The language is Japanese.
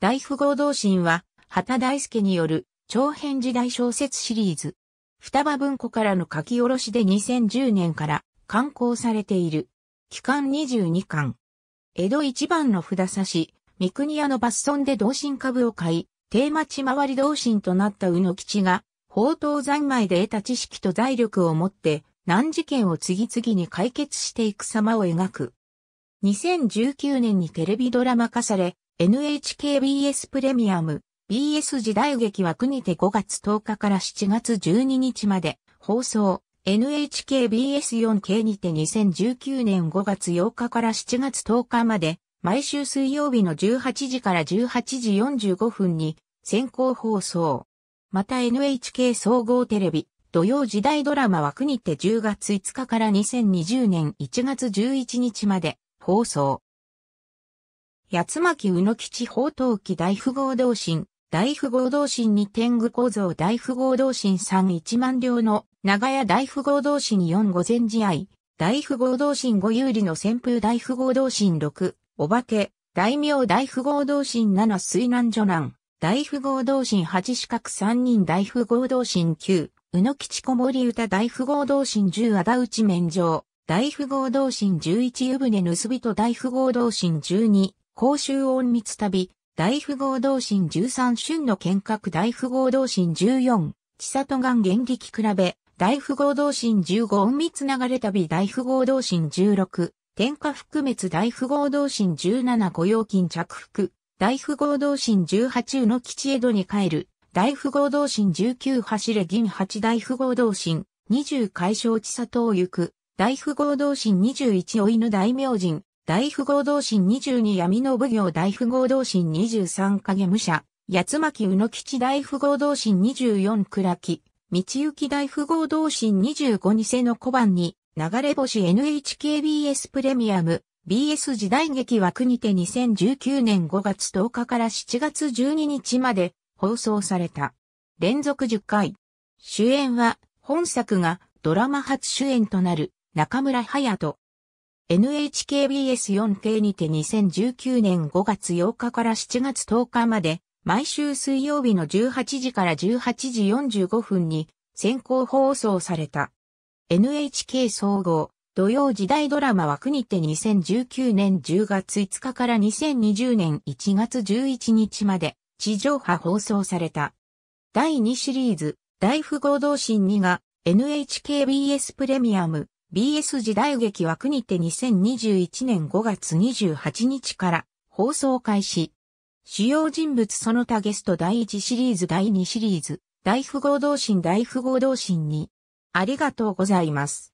大富豪同心は、畑大輔による長編時代小説シリーズ。双葉文庫からの書き下ろしで2010年から刊行されている。期間22巻。江戸一番の札差し、三国屋の抜損で同心株を買い、定町回り同心となった宇野吉が、宝刀三昧で得た知識と財力を持って、難事件を次々に解決していく様を描く。2019年にテレビドラマ化され、NHKBS プレミアム、BS 時代劇枠にて5月10日から7月12日まで放送、NHKBS4 系にて2019年5月8日から7月10日まで毎週水曜日の18時から18時45分に先行放送。また NHK 総合テレビ、土曜時代ドラマ枠にて10月5日から2020年1月11日まで放送。八巻宇野吉宝刀記大富豪同心、大富豪同心に天狗構造大富豪同心3一万両の長屋大富豪同心4五前試合、大富豪同心5有利の旋風大富豪同心6お化け、大名大富豪同心7水難女難、大富豪同心8四角3人大富豪同心9、宇野吉子守歌大富豪同心10仇討ち免状、大富豪同心11湯船盗人大富豪同心12、公衆隠密旅、大富豪同心13春の見学大富豪同心14、千里岩原力比べ、大富豪同心15隠密流れ旅大富豪同心16、天下覆滅大富豪同心17御用金着服、大富豪同心18の吉江戸に帰る、大富豪同心19走れ銀8大富豪同心、20解消地里を行く、大富豪同心21お犬大明神、大富豪同心22闇の奉行大富豪同心23影武者、八巻宇野吉大富豪同心24倉木、道行大富豪同心25偽の小判に、流れ星 NHKBS プレミアム、BS 時代劇枠にて2019年5月10日から7月12日まで放送された。連続10回。主演は本作がドラマ初主演となる中村隼人。NHKBS4K にて2019年5月8日から7月10日まで毎週水曜日の18時から18時45分に先行放送された。NHK 総合、土曜時代ドラマ枠にて2019年10月5日から2020年1月11日まで地上波放送された。第2シリーズ、大富豪同心2が NHKBS プレミアム、BS 時代劇枠にて2021年5月28日から放送開始。主要人物その他ゲスト第1シリーズ第2シリーズ、大富豪同心大富豪同心にありがとうございます。